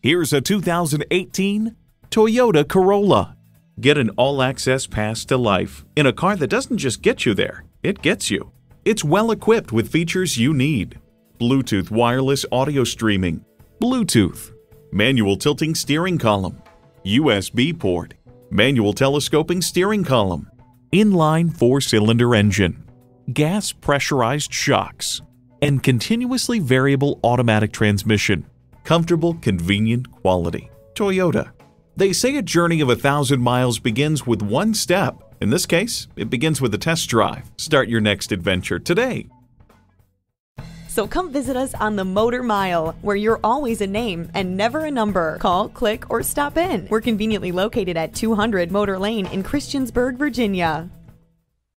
Here's a 2018 Toyota Corolla. Get an all access pass to life in a car that doesn't just get you there, it gets you. It's well equipped with features you need Bluetooth wireless audio streaming, Bluetooth, manual tilting steering column, USB port, manual telescoping steering column, inline four cylinder engine, gas pressurized shocks, and continuously variable automatic transmission. Comfortable, convenient quality. Toyota. They say a journey of a thousand miles begins with one step. In this case, it begins with a test drive. Start your next adventure today. So come visit us on the Motor Mile, where you're always a name and never a number. Call, click, or stop in. We're conveniently located at 200 Motor Lane in Christiansburg, Virginia.